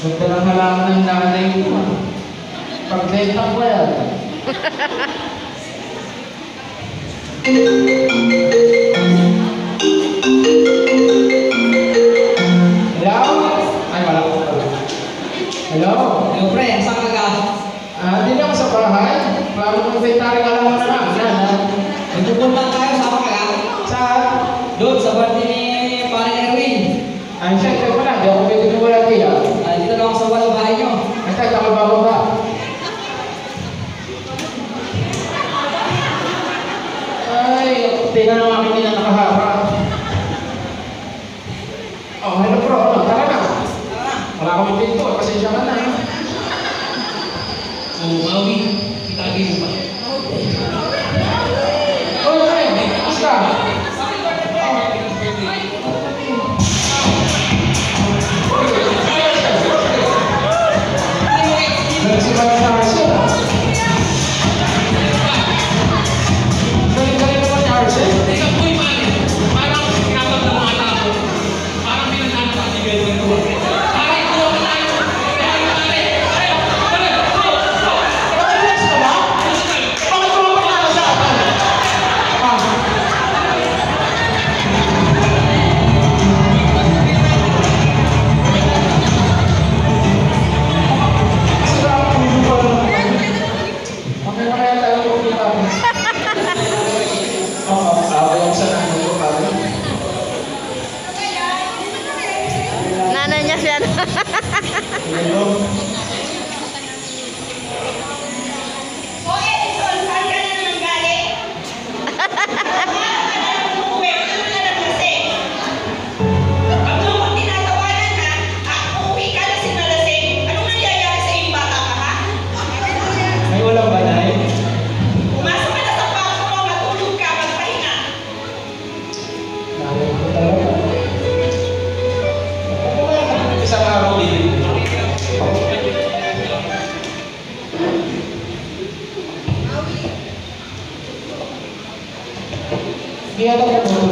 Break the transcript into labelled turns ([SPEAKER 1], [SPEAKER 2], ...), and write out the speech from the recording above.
[SPEAKER 1] Ganda ng halaman ng nanay mo. ah. Pagbenta ko yan. Hello? Ay, wala ko pala. Hello?
[SPEAKER 2] Yo, pre, saan ka ka?
[SPEAKER 1] Ah, di na ako sa bahay. Klaro kong bentaring alam mo na lang. Yan, ah.
[SPEAKER 2] Nagpupunta tayo, sama ka ka?
[SPEAKER 1] Sa...
[SPEAKER 2] Doon, sa party ni Paring Erwin.
[SPEAKER 1] Ay, siyempre ko na. Di ako pwede kumula diya.
[SPEAKER 2] Ah, dito lang ako sa wala bahay
[SPEAKER 1] tayo ako bababa. Ay, tingnan naman aking nila nakaharap. Oh, hello bro. Oh, tara na. Wala kami pinto. Pasensya ka na. eh.
[SPEAKER 2] Oo,
[SPEAKER 1] esquerda, é